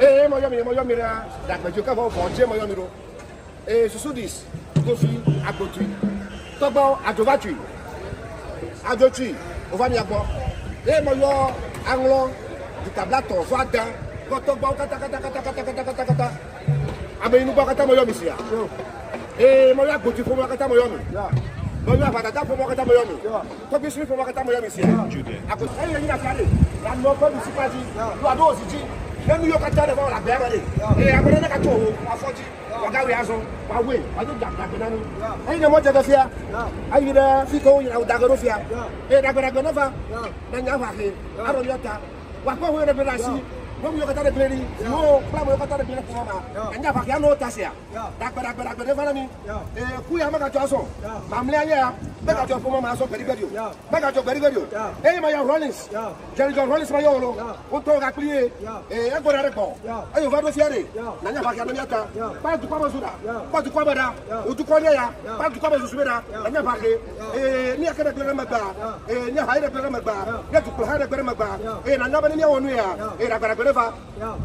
ee mọyọmire mọyọmire a dàgbẹjọ káfọ fọ jẹ mọyọmire ee susu dis gosi agbotui tọgbọ adovatui adotui ovamiagbọ ee mọyọ aŋlọ dutablatọ fọ ada gbọtọgbọ katakatakatakatakata ameyinugbọ kata kata mọyọmi sia ee mọyọ agbotui fọmọ kata mọyọmi mọyọ abadada fọmọ kata mọyọmi tọgbisiri fọmọ kata mọyọmi sia akoto ẹyẹ yina fiale lanọ kọlu sikadi lu ado osiji ẹnu yóò ka tẹ́ ẹ̀dẹ̀ fáwọn àgbẹ̀ ẹ̀rọ de ee agbẹ̀dẹ̀ náà ka tó o wa fọ́tí wa gáwé aṣọ wa wé wa tó dàgbẹ̀ nánú ẹ̀yin dẹ̀ mọ́ jẹ́ kẹ́ fíya ayi dẹ̀ fi kó yẹn o dàgbẹ̀ ló fíya ee dàgbẹ̀ dàgbẹ̀ náà fa? Dẹ̀ nyà fà ké arọ̀ yọ ta wa kó wọ́n yẹn dẹ̀ bẹ̀rẹ̀ asi n'o yɔ ka taa de bilen ni n'o kula bɔ yɔ ka taa de bilen kuma ma ka n jafa k'i n'o ta se yan dagbɛ dagbɛ dagbɛ fana ni ee ku yan bɛ ka jɔ a sɔn mamilɛ ɲɛ yan bɛ ka jɔ kuma ma a sɔn gbɛdigbɛ de o bɛ ka jɔ gbɛdigbɛ de o e ma yan rollins jeli jɔ rollins ma y'o wolo o tɔw ka kuli ye ee e gbɔdɔ yɛrɛ gbɔ e y'o fɛn dɔ fiyɛ de na n jafa k'i n'o yɛ ta susu bɛ da na n jafa k'i ee ni yɛrɛ gbɛrɛ ni yɛrɛ gbɛrɛ mɛ gbaa ne ni ne y'o nu ye yan ee na gbɛrɛ dagbedeva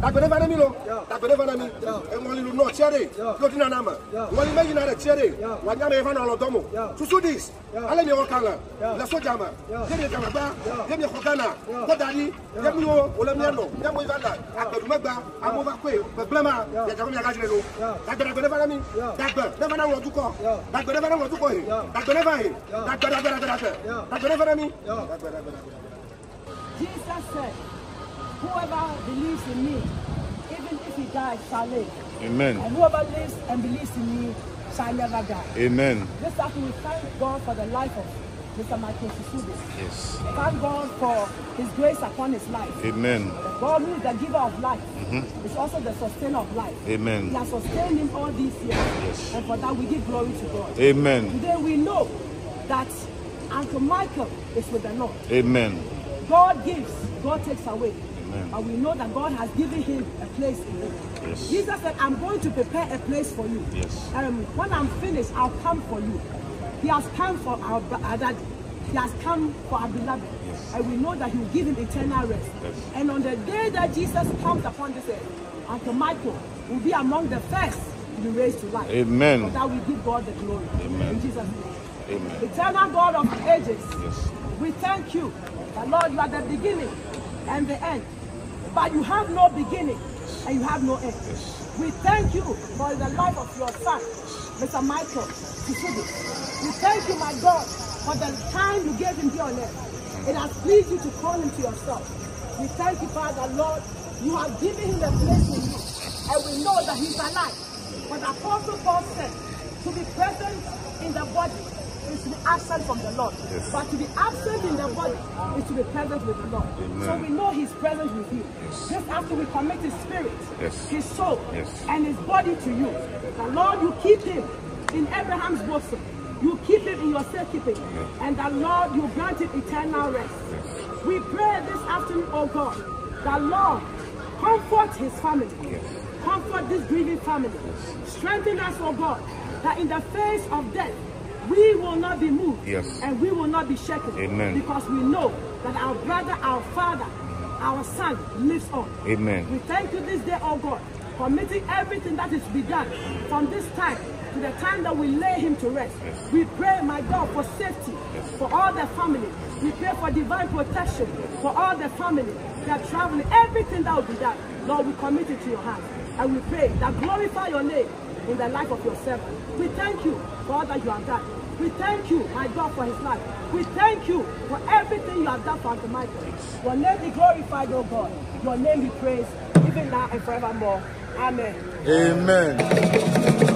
dagbedeva ne mi lo. Dagbedeva ne mi. Eŋɔli lu nɔ tia de yóò di nana ma ŋɔli mɛ yina de tia de wa nyame eva nɔ lɔ dɔm o susu dis. Ale mi wɔ kan la le soja ma. Ye mi e kama gba. Ye mi e xɔ gana. Kɔ da di ye mi wo o le mi nɔ ye mo iva la agbedumɛ gba. Amewo va koe gbegblẽ ma. Yadzɔgɔ mi agadzre lo. Dagbe dagbedeva ne mi. Dagbe neva na ŋlɔ dukɔ dagbe neva na ŋlɔ dukɔ he. Dagbe neva he. Dagbe dagbe dagbe dagbe dagbe neva ne mi. Dagbe dagbe dagbe. Jesus said. Whoever believes in me, even if he dies, shall live. Amen. And whoever lives and believes in me shall never die. Amen. This afternoon, we thank God for the life of Mr. Michael Susubi. Yes. Thank God for his grace upon his life. Amen. The God who is the giver of life mm-hmm. is also the sustainer of life. Amen. He has sustained him all these years. Yes. And for that, we give glory to God. Amen. Today, we know that Uncle Michael is with the Lord. Amen. God gives, God takes away. Amen. And we know that God has given him a place in heaven. Yes. Jesus said, I'm going to prepare a place for you. Yes. Um, when I'm finished, I'll come for you. He has come for our, daddy. He has come for our beloved. Yes. And we know that he will give him eternal rest. Yes. And on the day that Jesus comes upon this earth, Uncle Michael will be among the first to be raised to life. Amen. For that we give God the glory. Amen. In Jesus' name. Amen. Eternal God of the ages. Yes. We thank you that Lord, you are the beginning and the end. But you have no beginning and you have no end. We thank you for the life of your son, Mr. Michael. We thank you, my God, for the time you gave him here on earth. It has pleased you to call him to yourself. We thank you, Father, Lord. You have given him a place in you. And we know that he's alive. But the Apostle Paul said, to be present in the body is to be absent from the Lord. Yes. But to be absent in the body is to be present with the Lord. Amen. So we know He's present with you. Just after we commit His spirit, Yes. His soul, Yes. and His body to you, the Lord, you keep Him in Abraham's bosom. You keep Him in your safekeeping. And the Lord, you grant Him eternal rest. We pray this afternoon, oh God, that Lord, comfort His family. Comfort this grieving family. Strengthen us, oh God, that in the face of death, we will not be moved Yes. and we will not be shaken. Amen. Because we know that our brother, our father, our son lives on. Amen. We thank you this day, oh God, for committing everything that is to be done from this time to the time that we lay him to rest. We pray, my God, for safety for all the family. We pray for divine protection for all the family that are traveling, everything that will be done. Lord, we commit it to your hands. And we pray that glorify your name in the life of your servant. We thank you for all that you have done. We thank you, my God, for his life. We thank you for everything you have done for Uncle Michael. Your name be glorified, oh God. Your name be praised, even now and forevermore. Amen. Amen.